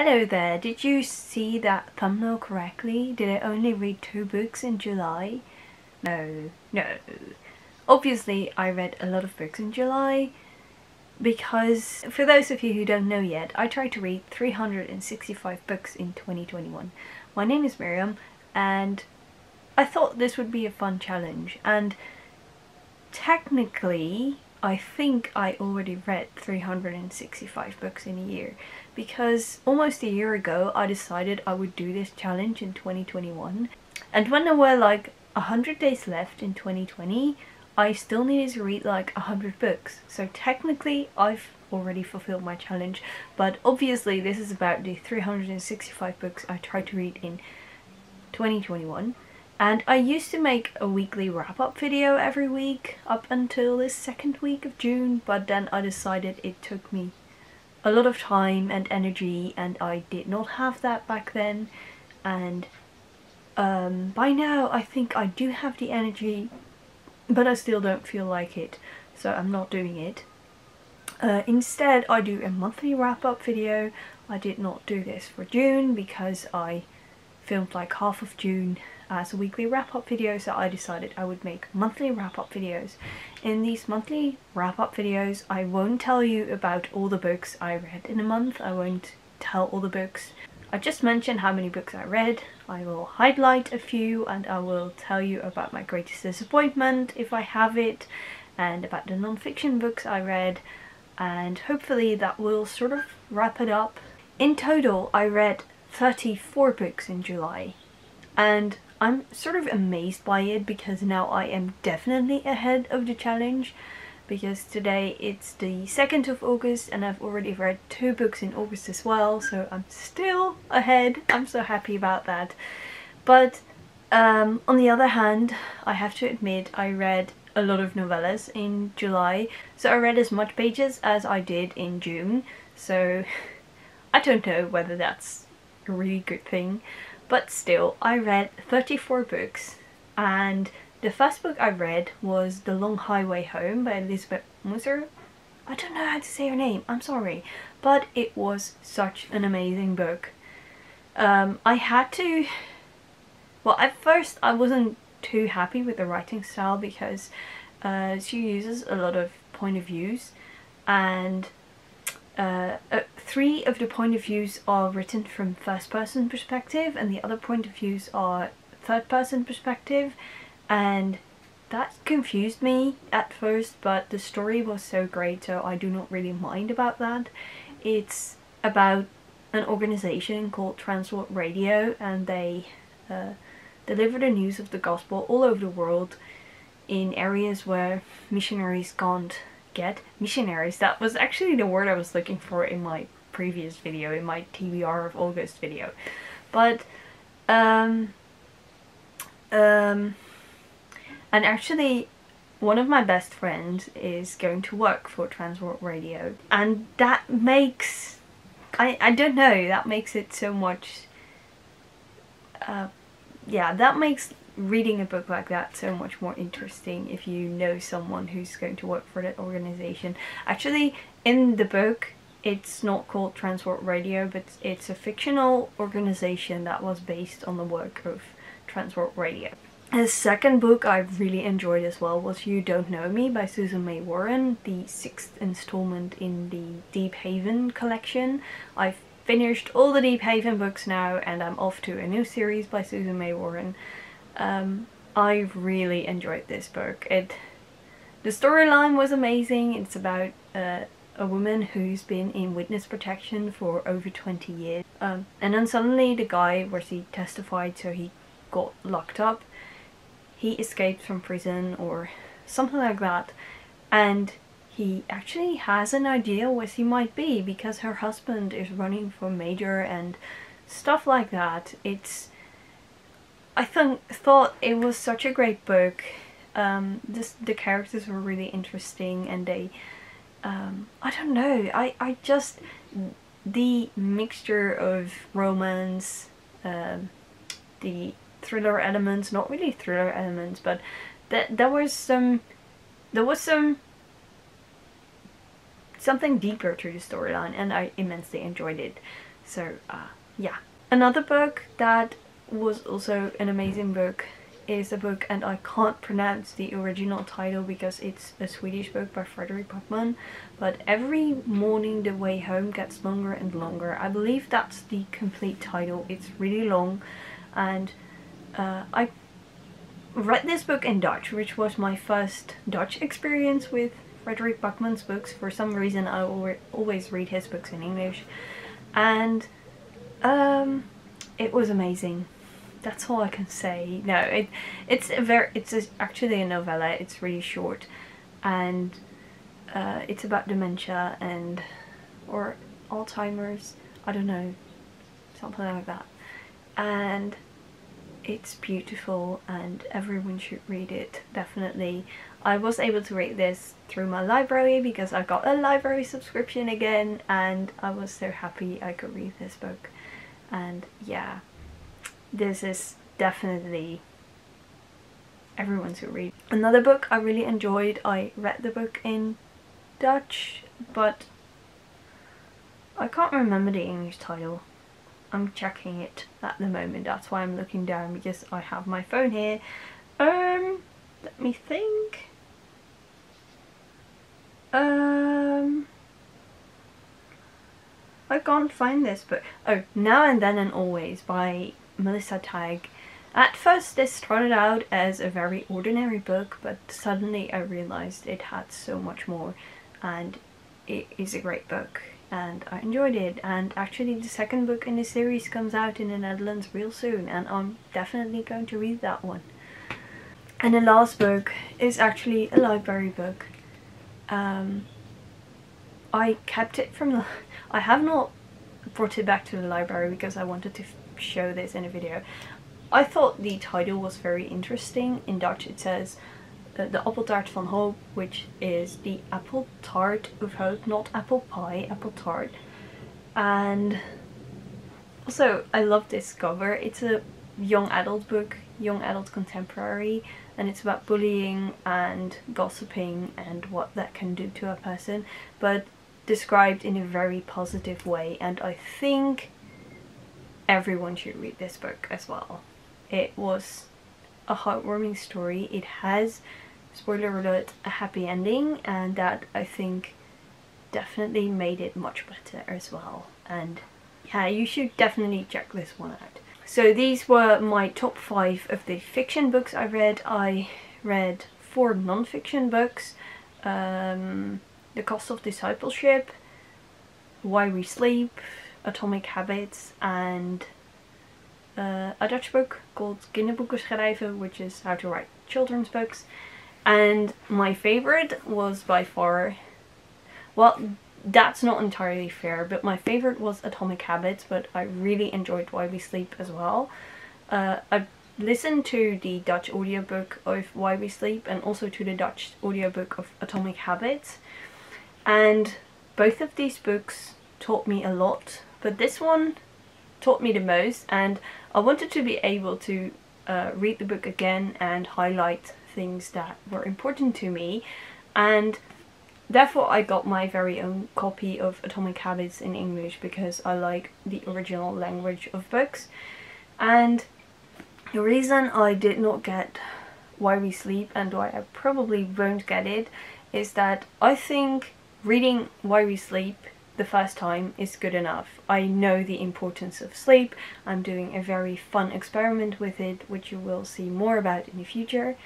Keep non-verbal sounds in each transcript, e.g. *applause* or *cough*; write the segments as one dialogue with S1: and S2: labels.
S1: Hello there, did you see that thumbnail correctly? Did I only read two books in July? No, no. Obviously I read a lot of books in July because, for those of you who don't know yet, I tried to read 365 books in 2021. My name is Mirjam and I thought this would be a fun challenge and technically I think I already read 365 books in a year because almost a year ago I decided I would do this challenge in 2021 and when there were like 100 days left in 2020 I still needed to read like 100 books. So technically I've already fulfilled my challenge but obviously this is about the 365 books I tried to read in 2021 and I used to make a weekly wrap-up video every week up until this second week of June, but then I decided it took me a lot of time and energy and I did not have that back then. And um, by now I think I do have the energy, but I still don't feel like it, so I'm not doing it. Uh, instead I do a monthly wrap-up video. I did not do this for June because I filmed like half of June Uh, as a weekly wrap-up video so I decided I would make monthly wrap-up videos. In these monthly wrap-up videos I won't tell you about all the books I read in a month, I won't tell all the books. I just mentioned how many books I read, I will highlight a few and I will tell you about my greatest disappointment if I have it and about the non-fiction books I read and hopefully that will sort of wrap it up. In total I read 34 books in July and I'm sort of amazed by it because now I am definitely ahead of the challenge because today it's the 2nd of August and I've already read two books in August as well so I'm still ahead. I'm so happy about that. But um, on the other hand I have to admit I read a lot of novellas in July so I read as much pages as I did in June so *laughs* I don't know whether that's a really good thing but still I read 34 books and the first book I read was The Long Highway Home by Elizabeth Musser. I don't know how to say her name, I'm sorry, but it was such an amazing book. Um, I had to, well at first I wasn't too happy with the writing style because uh, she uses a lot of point of views and uh, uh, three of the point of views are written from first person perspective and the other point of views are third person perspective and that confused me at first but the story was so great so I do not really mind about that. It's about an organization called Transworld Radio and they uh, deliver the news of the gospel all over the world in areas where missionaries can't get missionaries. That was actually the word I was looking for in my previous video, in my TBR of August video. But, um, um, and actually one of my best friends is going to work for Transworld Radio and that makes, I, I don't know, that makes it so much, uh, yeah, that makes reading a book like that so much more interesting if you know someone who's going to work for that organization. Actually, in the book, it's not called Transworld Radio, but it's a fictional organization that was based on the work of Transworld Radio. The second book I really enjoyed as well was You Don't Know Me by Susan May Warren, the sixth installment in the Deep Haven collection. I've finished all the Deep Haven books now and I'm off to a new series by Susan May Warren. Um, I really enjoyed this book. It, The storyline was amazing. It's about uh, a woman who's been in witness protection for over 20 years. Um, and then suddenly the guy where she testified so he got locked up. He escaped from prison or something like that. And he actually has an idea where she might be because her husband is running for major and stuff like that. It's I th thought it was such a great book. Um, this, the characters were really interesting and they, um, I don't know, I, I just, the mixture of romance, um, the thriller elements, not really thriller elements, but that there was some, there was some, something deeper to the storyline and I immensely enjoyed it. So uh, yeah. Another book that was also an amazing book. Is a book and I can't pronounce the original title because it's a Swedish book by Fredrik Backman but every morning the way home gets longer and longer. I believe that's the complete title. It's really long and uh, I read this book in Dutch which was my first Dutch experience with Fredrik Backman's books. For some reason I always read his books in English and um, it was amazing that's all I can say. No, it it's a very it's a, actually a novella. It's really short, and uh, it's about dementia and or Alzheimer's. I don't know, something like that. And it's beautiful, and everyone should read it. Definitely. I was able to read this through my library because I got a library subscription again, and I was so happy I could read this book. And yeah, this is definitely everyone should read. Another book I really enjoyed, I read the book in Dutch, but I can't remember the English title. I'm checking it at the moment, that's why I'm looking down because I have my phone here. Um, let me think. Um, I can't find this book. Oh, Now and Then and Always by Melissa Tagg. At first this started out as a very ordinary book but suddenly I realized it had so much more and it is a great book and I enjoyed it and actually the second book in the series comes out in the Netherlands real soon and I'm definitely going to read that one. And the last book is actually a library book. Um, I kept it from the... *laughs* I have not brought it back to the library because I wanted to show this in a video. I thought the title was very interesting. In Dutch it says uh, the appeltaart van hoop, which is the apple tart of hope, not apple pie, apple tart. And also I love this cover. It's a young adult book, young adult contemporary, and it's about bullying and gossiping and what that can do to a person, but described in a very positive way. And I think everyone should read this book as well. It was a heartwarming story. It has, spoiler alert, a happy ending and that I think definitely made it much better as well. And yeah, you should definitely check this one out. So these were my top five of the fiction books I read. I read four non-fiction books. Um, the Cost of Discipleship, Why We Sleep, Atomic Habits and uh, a Dutch book called Kinderboeken schrijven, which is how to write children's books. And my favorite was by far, well, that's not entirely fair, but my favorite was Atomic Habits, but I really enjoyed Why We Sleep as well. Uh, I listened to the Dutch audiobook of Why We Sleep and also to the Dutch audiobook of Atomic Habits. And both of these books taught me a lot but this one taught me the most and I wanted to be able to uh, read the book again and highlight things that were important to me. And therefore I got my very own copy of Atomic Habits in English because I like the original language of books. And the reason I did not get Why We Sleep and why I probably won't get it is that I think reading Why We Sleep the first time is good enough. I know the importance of sleep. I'm doing a very fun experiment with it, which you will see more about in the future.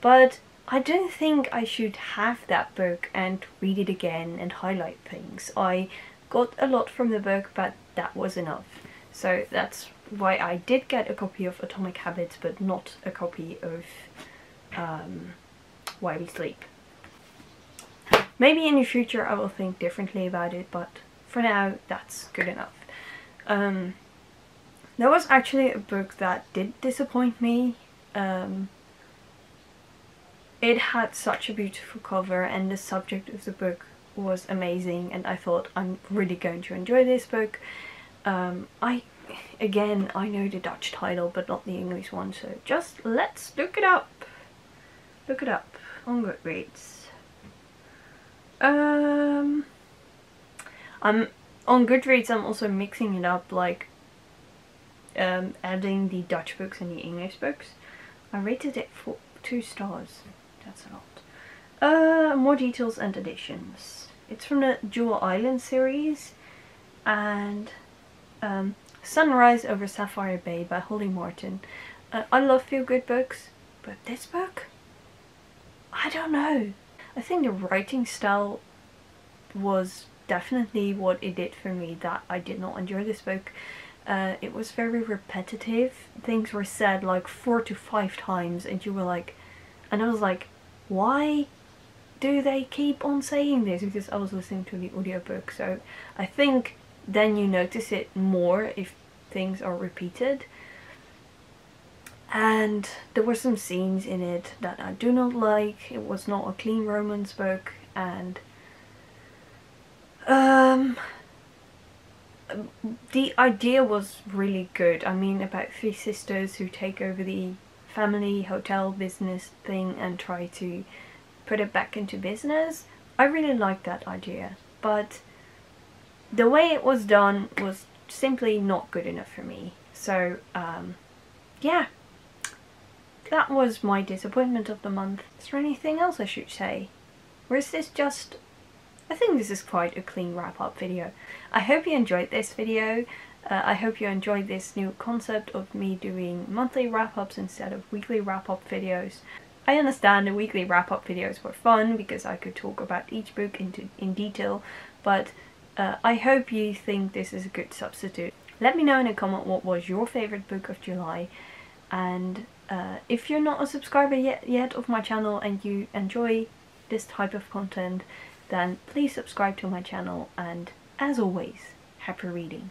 S1: But I don't think I should have that book and read it again and highlight things. I got a lot from the book, but that was enough. So that's why I did get a copy of Atomic Habits, but not a copy of um, Why We Sleep. Maybe in the future I will think differently about it, but for now that's good enough. Um, there was actually a book that did disappoint me. Um, it had such a beautiful cover and the subject of the book was amazing and I thought I'm really going to enjoy this book. Um, I again I know the Dutch title but not the English one so just let's look it up. Look it up on Goodreads. Um, I'm on Goodreads I'm also mixing it up like um, adding the Dutch books and the English books. I rated it for two stars. That's a lot. Uh, more details and additions. It's from the Jewel Island series and um, Sunrise over Sapphire Bay by Holly Martin. Uh, I love feel good books, but this book? I don't know. I think the writing style was definitely what it did for me that I did not enjoy this book. Uh, it was very repetitive. Things were said like four to five times and you were like, and I was like, why do they keep on saying this? Because I was listening to the audiobook so I think then you notice it more if things are repeated. And there were some scenes in it that I do not like. It was not a clean romance book and um, the idea was really good. I mean about three sisters who take over the family hotel business thing and try to put it back into business. I really liked that idea but the way it was done was simply not good enough for me. So um, yeah, that was my disappointment of the month. Is there anything else I should say? Or is this just... I think this is quite a clean wrap up video. I hope you enjoyed this video. Uh, I hope you enjoyed this new concept of me doing monthly wrap-ups instead of weekly wrap-up videos. I understand the weekly wrap-up videos were fun because I could talk about each book into, in detail, but uh, I hope you think this is a good substitute. Let me know in a comment what was your favourite book of July and uh, if you're not a subscriber yet, yet of my channel and you enjoy this type of content then please subscribe to my channel and as always, happy reading.